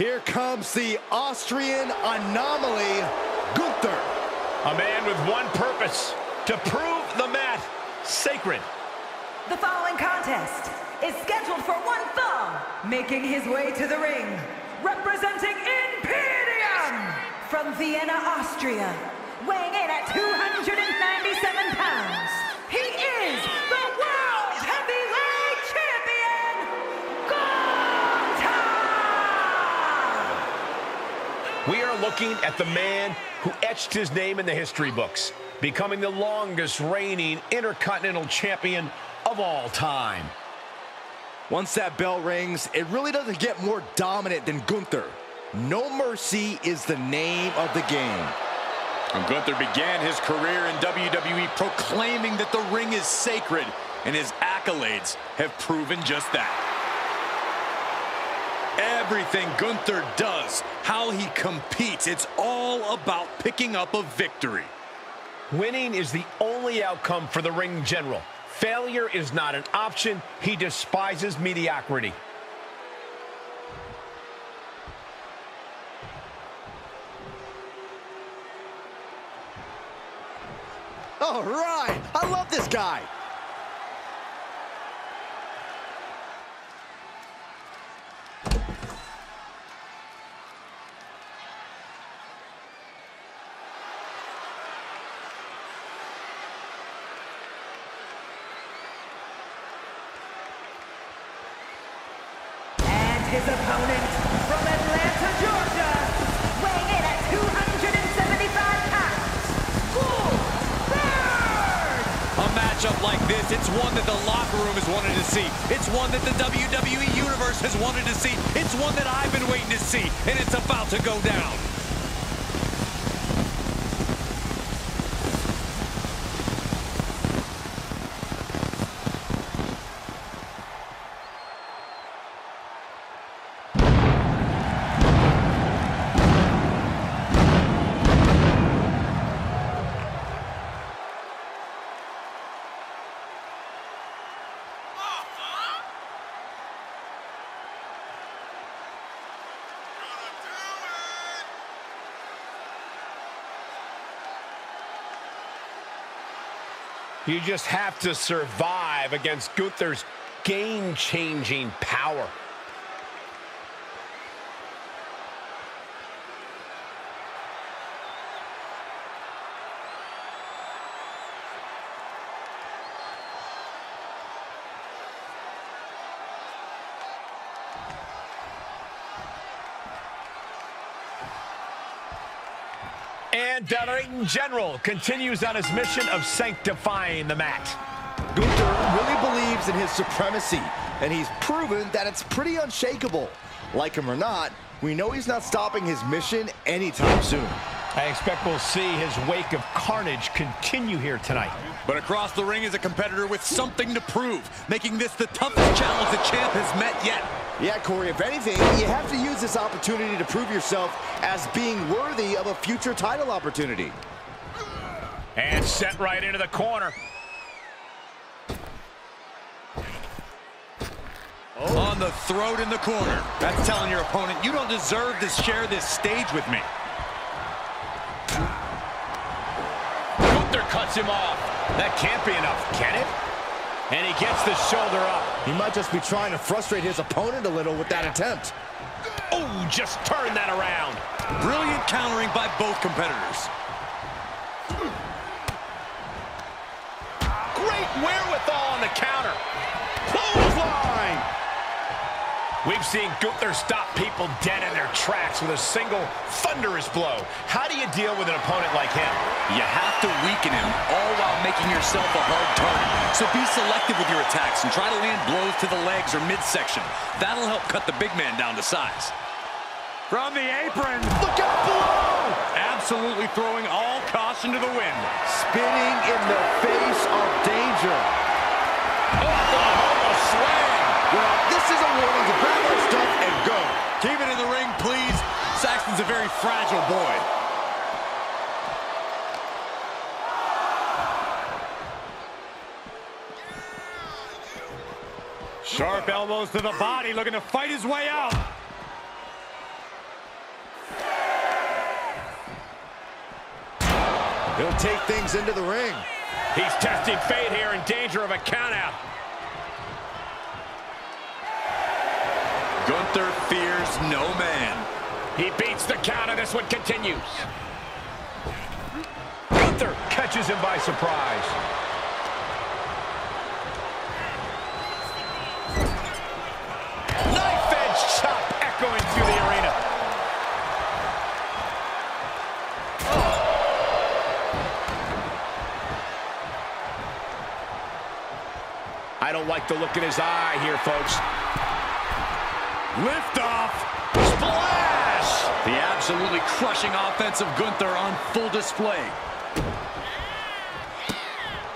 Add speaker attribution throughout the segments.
Speaker 1: Here comes the Austrian anomaly, Gunther.
Speaker 2: A man with one purpose, to prove the mat sacred.
Speaker 3: The following contest is scheduled for one fall, making his way to the ring, representing Imperium from Vienna, Austria, weighing in at 297
Speaker 2: We are looking at the man who etched his name in the history books, becoming the longest reigning Intercontinental Champion of all time.
Speaker 1: Once that bell rings, it really doesn't get more dominant than Gunther. No Mercy is the name of the game.
Speaker 4: And Gunther began his career in WWE proclaiming that the ring is sacred, and his accolades have proven just that. Everything Gunther does, how he competes, it's all about picking up a victory.
Speaker 2: Winning is the only outcome for the ring general. Failure is not an option. He despises mediocrity.
Speaker 1: All right, I love this guy.
Speaker 3: And his opponent from Atlanta, Georgia, weighing in at 275 pounds!
Speaker 4: A matchup like this, it's one that the locker room has wanted to see. It's one that the WWE Universe has wanted to see. It's one that I've been waiting to see, and it's about to go down.
Speaker 2: You just have to survive against Gunther's game-changing power. And the ring general continues on his mission of sanctifying the mat.
Speaker 1: Gunther really believes in his supremacy, and he's proven that it's pretty unshakable. Like him or not, we know he's not stopping his mission anytime soon.
Speaker 2: I expect we'll see his wake of carnage continue here tonight.
Speaker 4: But across the ring is a competitor with something to prove, making this the toughest challenge the champ has met yet.
Speaker 1: Yeah, Corey, if anything, you have to use this opportunity to prove yourself as being worthy of a future title opportunity.
Speaker 2: And sent right into the corner.
Speaker 4: On the throat in the corner. That's telling your opponent, you don't deserve to share this stage with me.
Speaker 2: Gunther cuts him off. That can't be enough, can it? And he gets the shoulder up.
Speaker 1: He might just be trying to frustrate his opponent a little with that attempt.
Speaker 2: Oh, just turn that around.
Speaker 4: Brilliant countering by both competitors.
Speaker 2: Great wherewithal on the counter. Clothesline. We've seen Gunther stop people dead in their tracks with a single thunderous blow. How do you deal with an opponent like him?
Speaker 4: You have to weaken him, all while making yourself a hard target. So be selective with your attacks and try to land blows to the legs or midsection. That'll help cut the big man down to size. From the apron.
Speaker 1: Look out below!
Speaker 4: Absolutely throwing all caution to the wind.
Speaker 1: Spinning in the face of danger.
Speaker 2: Oh, swing.
Speaker 1: Well, this is a warning to grab our stuff and go.
Speaker 4: Keep it in the ring, please. Saxton's a very fragile boy. Sharp elbows to the body, looking to fight his way out.
Speaker 1: He'll take things into the ring.
Speaker 2: He's testing fate here in danger of a countout.
Speaker 4: Gunther fears no man.
Speaker 2: He beats the count and this one continues. Gunther catches him by surprise. Knife edge chop echoing through the arena. I don't like the look in his eye here, folks. Lift off. Splash!
Speaker 4: The absolutely crushing offense of Gunther on full display.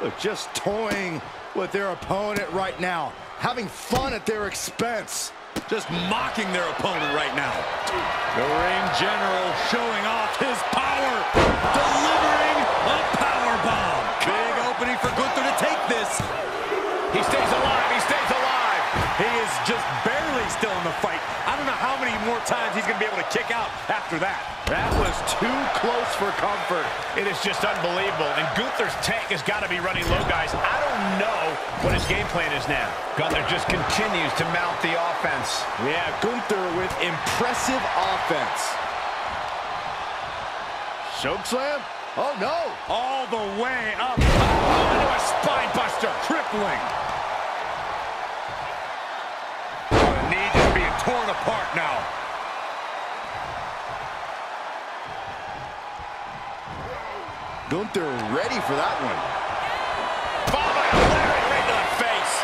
Speaker 1: Look, just toying with their opponent right now. Having fun at their expense.
Speaker 4: Just mocking their opponent right now. The ring general showing off his power. Delivering a power bomb. Big opening for Gunther to take this.
Speaker 2: He stays alive. He stays alive.
Speaker 5: He is just barely still in the fight. I don't know how many more times he's going to be able to kick out after that.
Speaker 2: That was too close for comfort. It is just unbelievable. And Gunther's tank has got to be running low, guys. I don't know what his game plan is now. Gunther just continues to mount the offense.
Speaker 1: Yeah, Gunther with impressive offense. Choke slam? Oh, no.
Speaker 5: All the way up.
Speaker 2: Oh, into a spine buster.
Speaker 5: Crippling. Apart now.
Speaker 1: Gunther ready for that one.
Speaker 2: Followed by a lariat right to the face.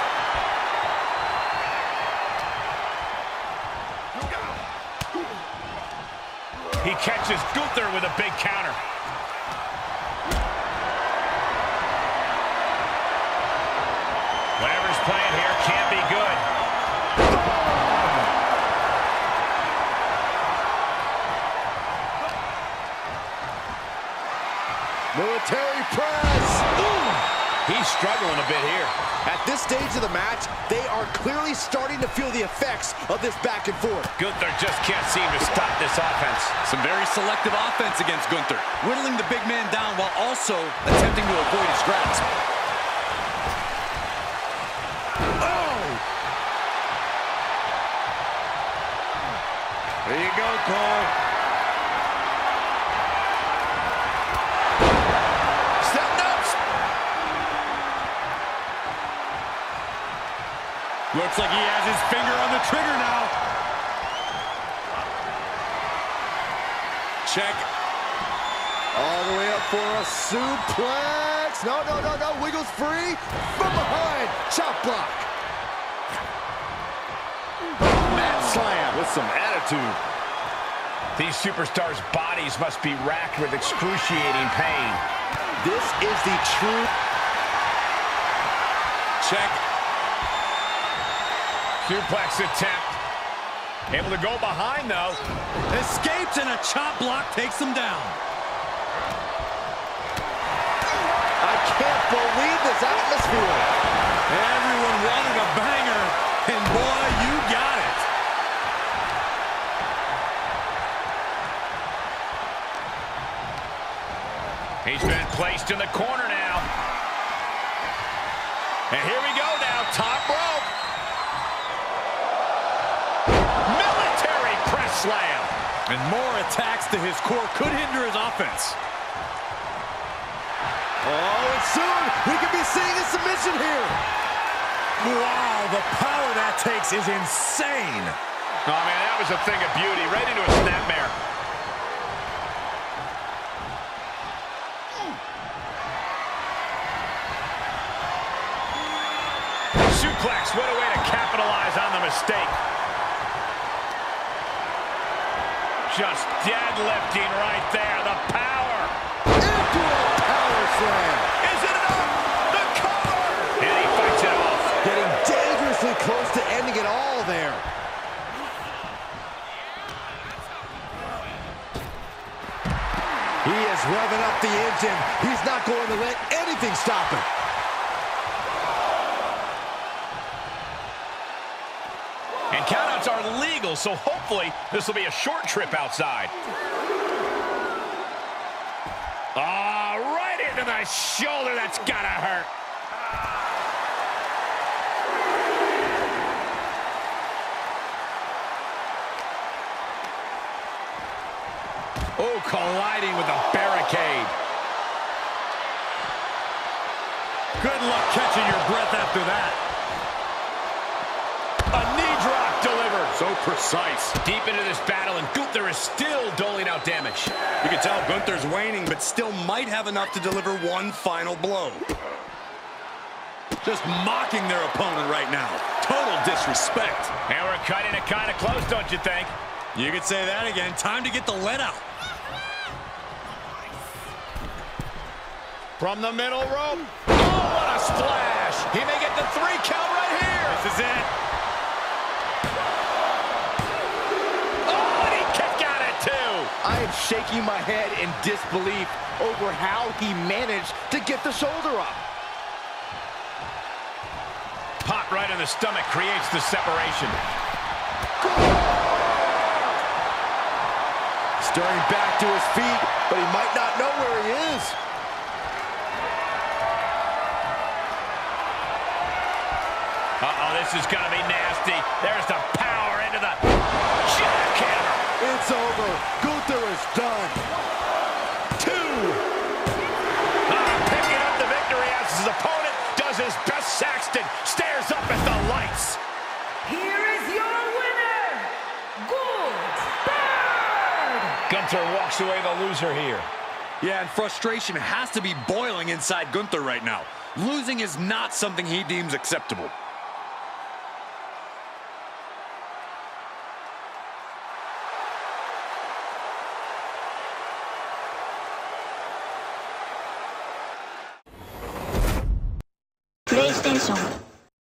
Speaker 2: He catches Gunther with a big counter. Whatever's playing here can't be good. Struggling a bit here.
Speaker 1: At this stage of the match, they are clearly starting to feel the effects of this back and forth.
Speaker 2: Gunther just can't seem to stop this offense.
Speaker 4: Some very selective offense against Gunther. Whittling the big man down while also attempting to avoid his grasp. Oh!
Speaker 5: There you go, Cole. Looks like he has his finger on the trigger now.
Speaker 4: Check.
Speaker 1: All the way up for a suplex. No, no, no, no. Wiggles free. From behind. Chop block. Mat slam with some attitude.
Speaker 2: These superstars' bodies must be racked with excruciating pain.
Speaker 1: This is the true
Speaker 4: Check.
Speaker 2: Suplex attempt. Able to go behind, though.
Speaker 4: Escapes and a chop block takes him down.
Speaker 1: I can't believe this atmosphere.
Speaker 5: Everyone wanted a banger, and boy, you got it.
Speaker 2: He's been placed in the corner now. And here
Speaker 5: And more attacks to his core could hinder his offense.
Speaker 1: Oh, and soon we could be seeing a submission here.
Speaker 5: Wow, the power that takes is insane.
Speaker 2: Oh, man, that was a thing of beauty. Right into a snapmare. Suplex, what a way to capitalize on the mistake. Just deadlifting right there. The power.
Speaker 1: Into a power slam.
Speaker 2: Is it enough? The cover. And he fights it off.
Speaker 1: Getting dangerously close to ending it all there. He is revving up the engine. He's not going to let anything stop him.
Speaker 2: And countouts legal, so hopefully this will be a short trip outside. Ah, right to the shoulder. That's gotta hurt. Oh, colliding with the barricade.
Speaker 5: Good luck catching your breath after that. So precise.
Speaker 2: Deep into this battle, and Gunther is still doling out damage.
Speaker 6: You can tell Gunther's waning, but still might have enough to deliver one final blow.
Speaker 5: Just mocking their opponent right now. Total disrespect.
Speaker 2: And we're cutting it kind of close, don't you think?
Speaker 6: You could say that again. Time to get the lead out.
Speaker 2: From the middle rope. Oh, what a splash. He may get the three count right here.
Speaker 5: This is it.
Speaker 1: Am shaking my head in disbelief over how he managed to get the shoulder up.
Speaker 2: Pop right in the stomach creates the separation.
Speaker 1: Stirring back to his feet, but he might not know where he is.
Speaker 2: Uh-oh, this is going to be nasty. There's the power into the jackhammer.
Speaker 1: It's over. Gunther is done. Two.
Speaker 2: Ah, picking up the victory as his opponent does his best. Saxton stares up at the lights.
Speaker 3: Here is your winner, Goldberg!
Speaker 2: Gunther walks away the loser here.
Speaker 4: Yeah, and frustration has to be boiling inside Gunther right now. Losing is not something he deems acceptable.